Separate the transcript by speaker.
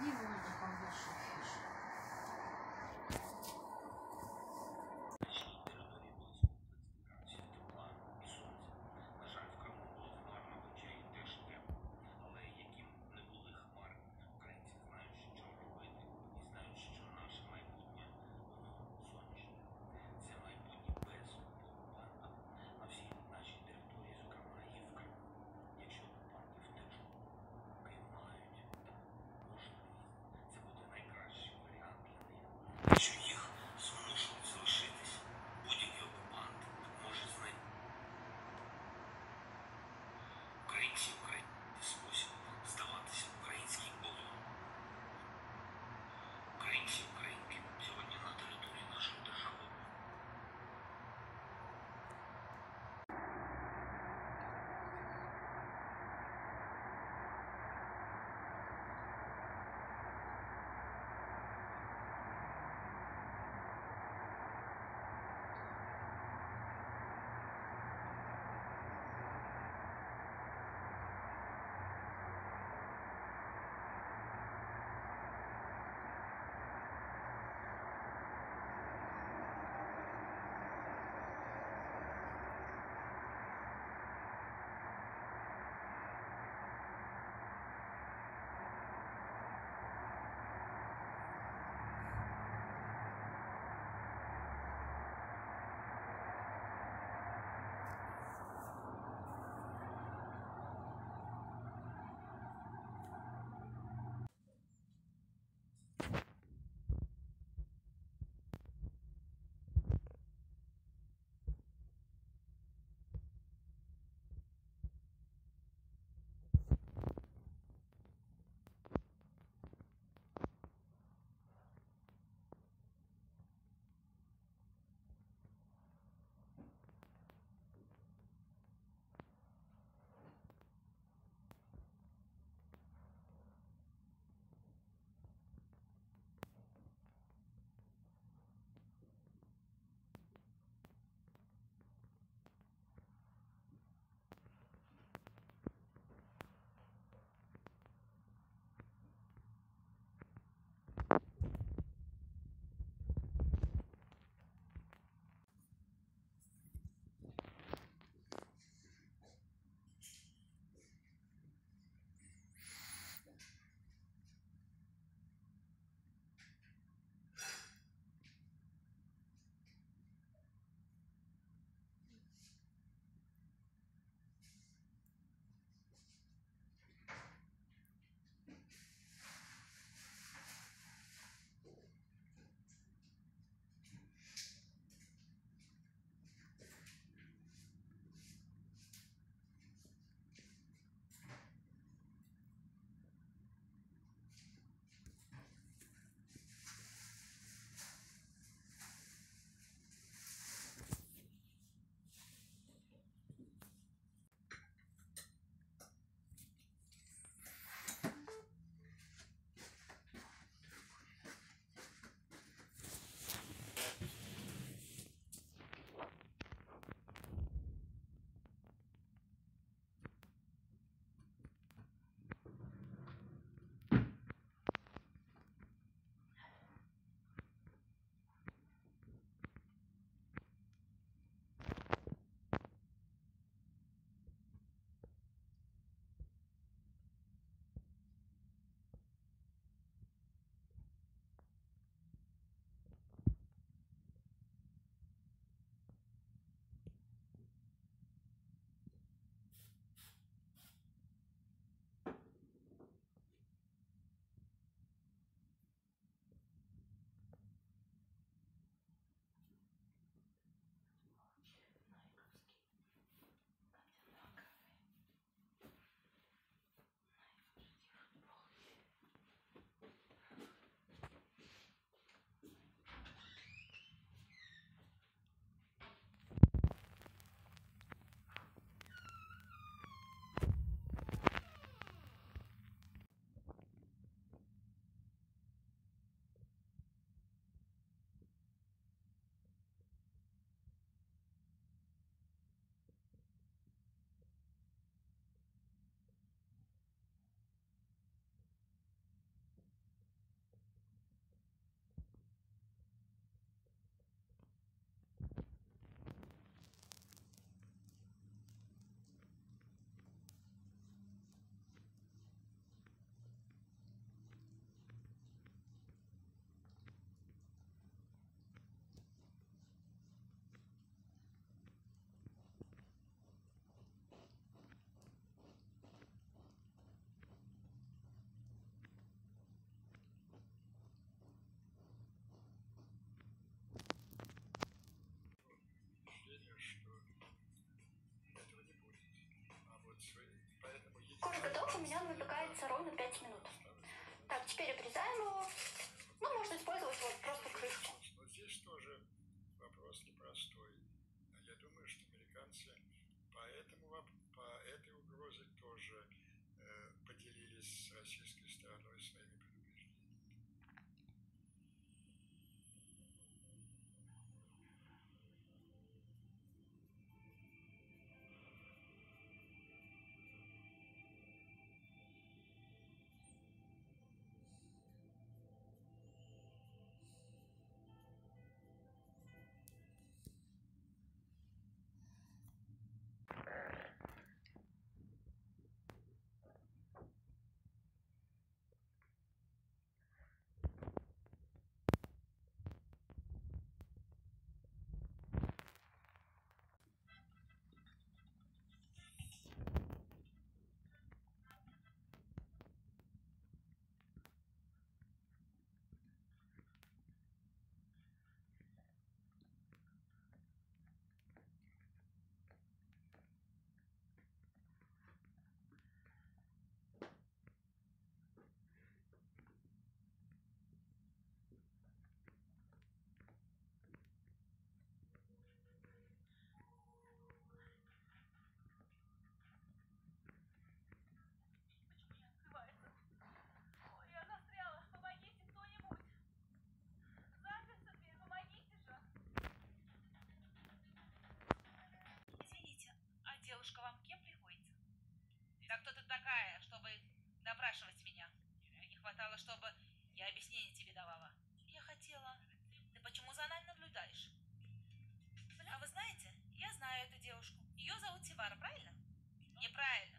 Speaker 1: Тоді воно допоможе
Speaker 2: 5 минут. Так, теперь обрезаем его. Ну, можно использовать вот просто крышку.
Speaker 3: Но здесь тоже вопрос непростой. Я думаю, что американцы по, этому, по этой угрозе тоже э, поделились с российской стороной своими
Speaker 4: Так кто ты такая, чтобы допрашивать меня? Не хватало, чтобы я объяснение тебе давала. Я хотела. Ты почему за нами наблюдаешь? А вы знаете, я знаю эту девушку. Ее зовут Сивара, правильно? Ну. Неправильно.